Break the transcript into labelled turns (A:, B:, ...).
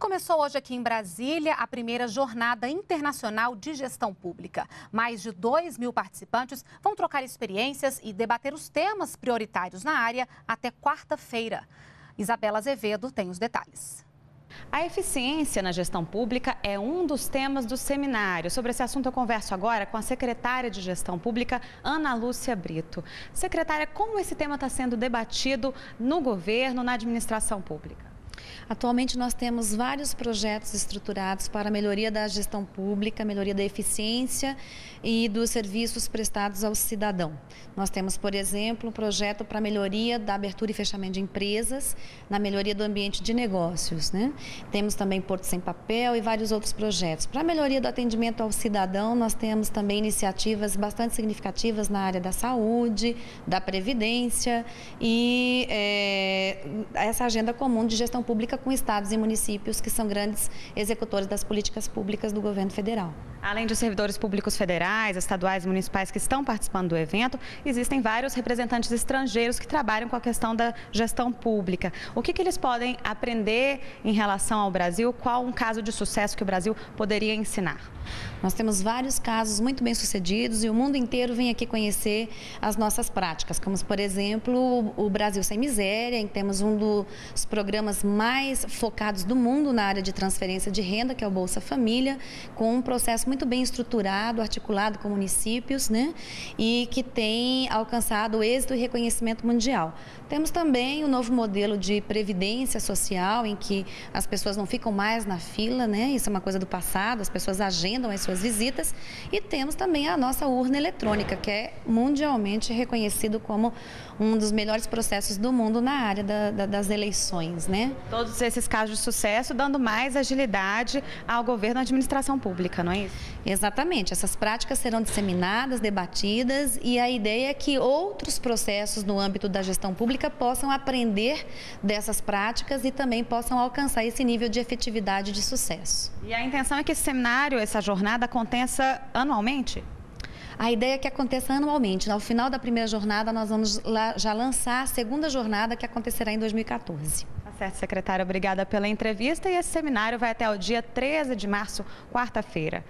A: Começou hoje aqui em Brasília a primeira Jornada Internacional de Gestão Pública. Mais de 2 mil participantes vão trocar experiências e debater os temas prioritários na área até quarta-feira. Isabela Azevedo tem os detalhes.
B: A eficiência na gestão pública é um dos temas do seminário. Sobre esse assunto, eu converso agora com a secretária de Gestão Pública, Ana Lúcia Brito. Secretária, como esse tema está sendo debatido no governo, na administração pública?
C: Atualmente nós temos vários projetos estruturados para a melhoria da gestão pública, melhoria da eficiência e dos serviços prestados ao cidadão. Nós temos, por exemplo, um projeto para a melhoria da abertura e fechamento de empresas, na melhoria do ambiente de negócios. Né? Temos também Porto Sem Papel e vários outros projetos. Para a melhoria do atendimento ao cidadão, nós temos também iniciativas bastante significativas na área da saúde, da previdência e é, essa agenda comum de gestão pública com estados e municípios que são grandes executores das políticas públicas do governo federal.
B: Além de servidores públicos federais, estaduais e municipais que estão participando do evento, existem vários representantes estrangeiros que trabalham com a questão da gestão pública. O que, que eles podem aprender em relação ao Brasil? Qual um caso de sucesso que o Brasil poderia ensinar?
C: Nós temos vários casos muito bem sucedidos e o mundo inteiro vem aqui conhecer as nossas práticas, como por exemplo o Brasil Sem Miséria, em que temos um dos programas mais focados do mundo na área de transferência de renda, que é o Bolsa Família, com um processo muito bem estruturado, articulado com municípios, né? E que tem alcançado êxito e reconhecimento mundial. Temos também o novo modelo de previdência social, em que as pessoas não ficam mais na fila, né? Isso é uma coisa do passado, as pessoas agendam as suas visitas. E temos também a nossa urna eletrônica, que é mundialmente reconhecido como um dos melhores processos do mundo na área da, da, das eleições, né?
B: Todos esses casos de sucesso dando mais agilidade ao governo e à administração pública, não é isso?
C: Exatamente. Essas práticas serão disseminadas, debatidas e a ideia é que outros processos no âmbito da gestão pública possam aprender dessas práticas e também possam alcançar esse nível de efetividade de sucesso.
B: E a intenção é que esse seminário, essa jornada aconteça anualmente?
C: A ideia é que aconteça anualmente. Ao final da primeira jornada, nós vamos já lançar a segunda jornada que acontecerá em 2014.
B: Tá certo, secretária. Obrigada pela entrevista. E esse seminário vai até o dia 13 de março, quarta-feira.